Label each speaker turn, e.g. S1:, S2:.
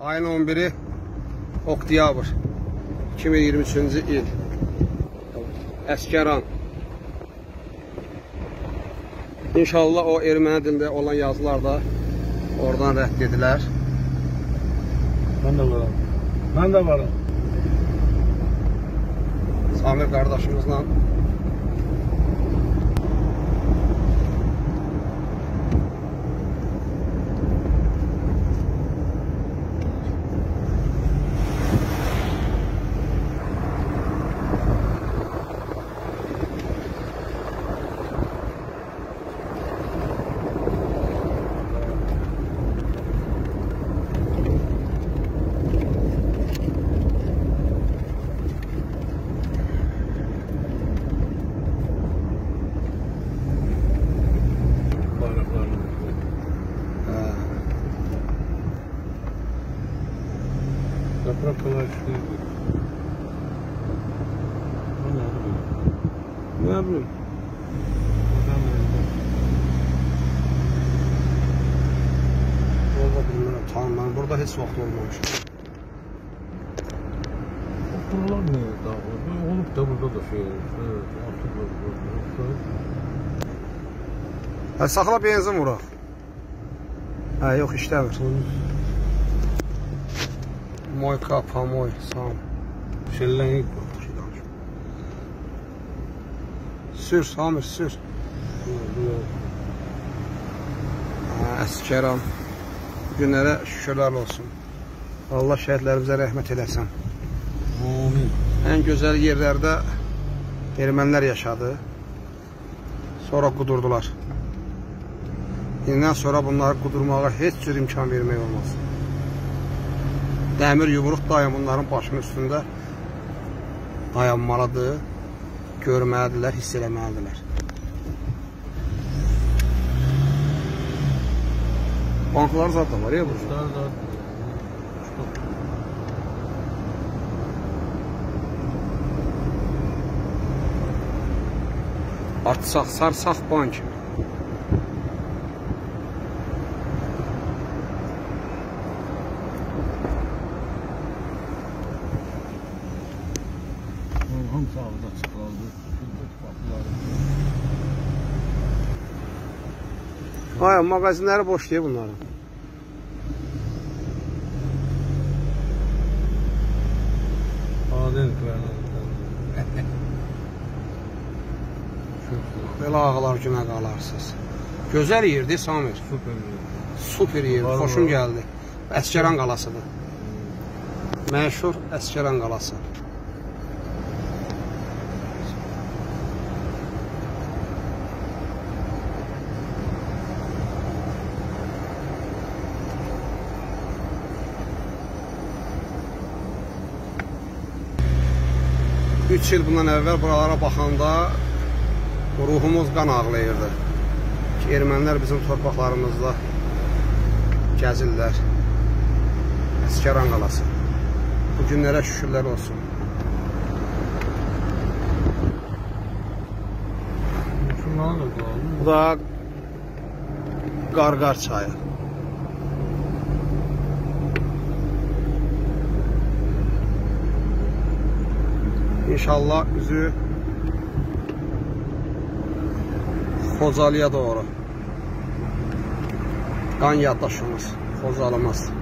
S1: Ayın 11-i oktyabr 2023-cü il. Əskəran. İnşallah o erməni dilində olan yazılar da oradan rədd edilər.
S2: Ben de varım. Ben de varım.
S1: Samir qardaşımızla
S2: Bayraklarla.
S1: hə,
S2: Yaprak. O ne öldü.
S1: orada bilmirəm, tanımam. Burada heç vaxt olmamışam.
S2: Dağılır? Bir Olup da burada da şey olur. Evet, artık burada.
S1: Hə, saxla benzin vuraq. Hə, yox, işləmir. Moyka, pamoy, sam.
S2: Şellenlik bu.
S1: Şey danışma. Sür, Samir, sür. Əskəran. Günlərə şükürlər olsun. Allah şəhidlərimizə rəhmət eləsin.
S2: Amin.
S1: Ən gözəl yerlərdə ermənilər yaşadı. Sonra qudurdular. İndən sonra bunları qudurmağa heç cür imkan vermək olmaz. Dəmir yumruq daim bunların başının üstündə dayanmalıdır, görməlidirlər, hiss eləməlidirlər. Banklar zaten var ya burada. Artsaq, sarsaq bank.
S2: Ağzı açıq qaldı. Qapıları.
S1: Ay, mağazinləri boş deyil bunların.
S2: Aden kıranı.
S1: Belə ağalar günə qalarsınız. Gözəl yerdir Samir. Super yer,
S2: Var,
S1: xoşum
S2: var.
S1: gəldi. Əskəran qalasıdır. Məşhur Əskəran qalası. Üç il bundan əvvəl buralara baxanda ruhumuz qan ağlayırdı ki, ermənilər bizim torpaqlarımızda gəzirlər. Əskəran qalası. Bu günlərə şükürlər olsun. Bu da Qarqar çayı. İnşallah üzü Xocalıya doğru. Qan yaddaşımız Xocalımız.